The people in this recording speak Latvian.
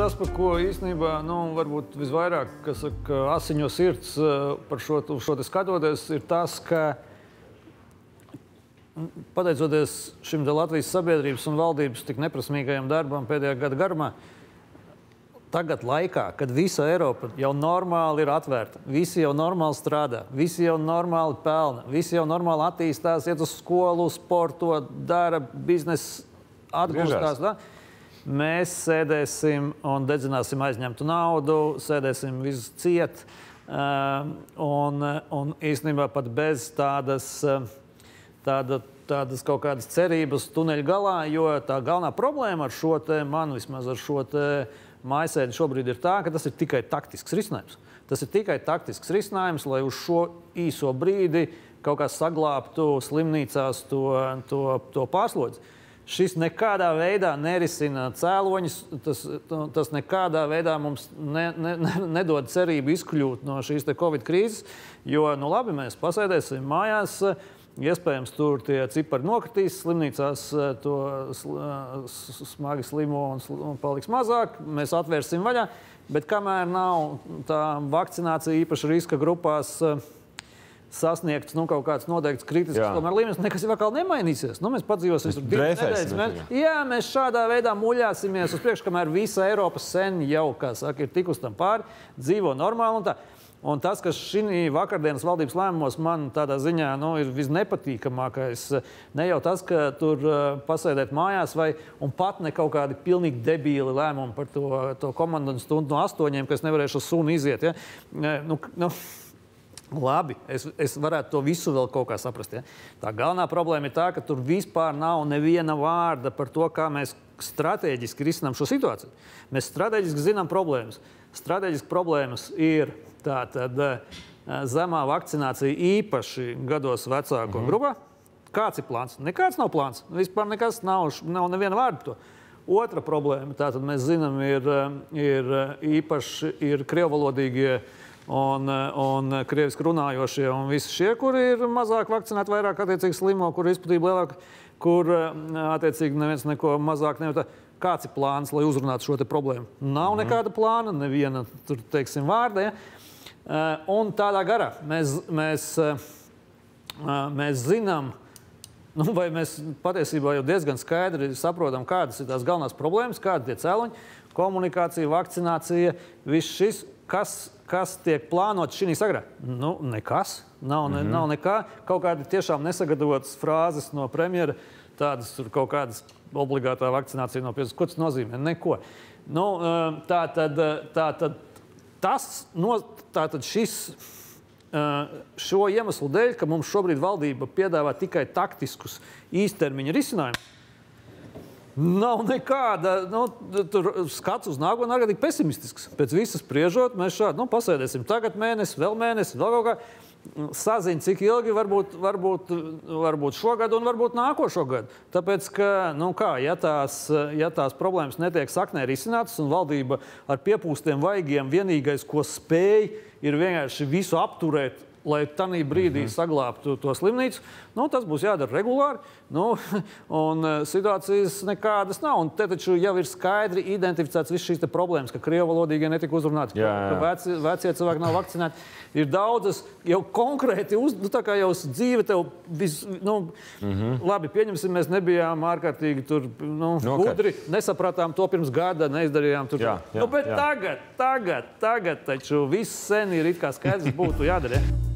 tas, par ko īstenībā nu, varbūt visvairāk saka, asiņo sirds eh, par šo, šo skatoties, ir tas, ka pateicoties šim Latvijas sabiedrības un valdības tik neprasmīgajam darbam pēdējā gada garumā, tagad laikā, kad visa Eiropa jau normāli ir atvērta, visi jau normāli strādā, visi jau normāli pelna, visi jau normāli attīstās, iet uz skolu, sporto, dara biznesu, atgūstās. Da? Mēs sēdēsim un dedzināsim aizņemtu naudu, sēdēsim visu ciet. Uh, un, un īstenībā pat bez tādas, uh, tāda, tādas kaut kādas cerības tuneļa galā, jo tā galvenā problēma ar šo te, man vismaz ar šo te mājasēdi šobrīd ir tā, ka tas ir tikai taktisks risinājums. Tas ir tikai taktisks risinājums, lai uz šo īso brīdi kaut kā saglābtu slimnīcās to, to, to pārslodzi. Šis nekādā veidā nerisina cēloņus, tas, tas nekādā veidā mums ne, ne, nedod cerību izkļūt no šīs Covid krīzes, jo, nu labi, mēs pasēdēsim mājās, Iespējams, tur tie cipari nokritīs, slimnīcās to smagi slimo un paliks mazāk. Mēs atvērsim vaļā, bet kamēr nav tā vakcinācija īpaši riska grupās, sasniegts nu, kaut kāds noteikts kritisks tomēr, līmenis, nekas atkal nemainīsies. Nu, mēs padzīvosim tur divas nedēļas. Mēs, jā, mēs šādā veidā muļāsimies uz priekšu, kamēr visa Eiropa sen jau, kā saka, ir tikus tam pāri, dzīvo normāli un tā. Un tas, kas šī vakardienas valdības lēmumos man tādā ziņā nu, ir visnepatīkamākais, ne jau tas, ka tur uh, pasēdēt mājās, vai pat ne kaut kādi pilnīgi debīli lēmumi par to, to komandu stundu no astoņiem, kas nevarēšu uz sunu iziet. Ja? Nu, nu, Labi, es, es varētu to visu vēl kaut kā saprast. Ja? Tā galvenā problēma ir tā, ka tur vispār nav neviena vārda par to, kā mēs strateģiski risinām šo situāciju. Mēs strateģiski zinām problēmas. Strateģiski problēmas ir tātad zemā vakcinācija īpaši gados vecāku mm -hmm. grupā. Kāds ir plāns? Nekāds nav plāns. Vispār nekas nav, nav neviena vārda par to. Otra problēma, tātad mēs zinām, ir, ir īpaši ir krievalodīgie un, un krieviski runājošie, un visi šie, kuri ir mazāk vakcinēti, vairāk attiecīgi slimo, kur izplatība lielāka, kur attiecīgi neviens neko mazāk nejūt. Kāds ir plāns, lai uzrunātu šo problēmu? Nav mhm. nekāda plāna, neviena tur, teiksim, vārda. Ja? Un tādā garā mēs, mēs, mēs zinām, nu, vai mēs patiesībā jau diezgan skaidri saprotam, kādas ir tās galvenās problēmas, kādi ir cēloņi, komunikācija, vakcinācija, viss šis kas, kas tiek plānots šī sagrā? Nu, nekas. Nav, ne, mm -hmm. nav nekā. Kaut kādi tiešām nesagatavotas frāzes no premjera, tādas kaut kādas obligātā vakcinācija no 50. Ko tas nozīmē? Neko. Nu, tā tad, tā tad tas, no, tā tad šis. Šo iemeslu dēļ, ka mums šobrīd valdība piedāvā tikai taktiskus īstermiņa risinājumus, Nav nekāda nu, skats uz nākotnē, arī pesimistisks. Pēc visas spriežot, mēs šādi nu, pasēdēsim tagad mēnesi, vēl mēnesi, vēl kaut kā. Saziņa, cik ilgi varbūt, varbūt, varbūt šogad un varbūt nākošo gadu. Tāpēc, ka, nu kā, ja tās, ja tās problēmas netiek saknē risinātas un valdība ar piepūstiem vaigiem vienīgais, ko spēj, ir vienkārši visu apturēt lai tajā brīdī mm -hmm. saglabātu to slimnīcu. Nu, tas būs jādara regulāri. Nu, un e, situācijas nekādas nav. Un te taču jau ir skaidri identificēts visas šīs problēmas, ka krievu valodīgie netika uzrunāti, jā, jā. ka veci, vecie cilvēki nav vakcinēti. Ir daudzas jau konkrēti, uz, nu, tā kā jau dzīve tev vis, nu, mm -hmm. labi, pieņemsim, mēs nebijām ārkārtīgi tur nu, no, gudri, nesapratām to pirms gada, neizdarījām tur. Jā, jā, nu, bet jā. tagad, tagad, tagad taču viss sen ir it kā skaidrs būtu jādara. Ja?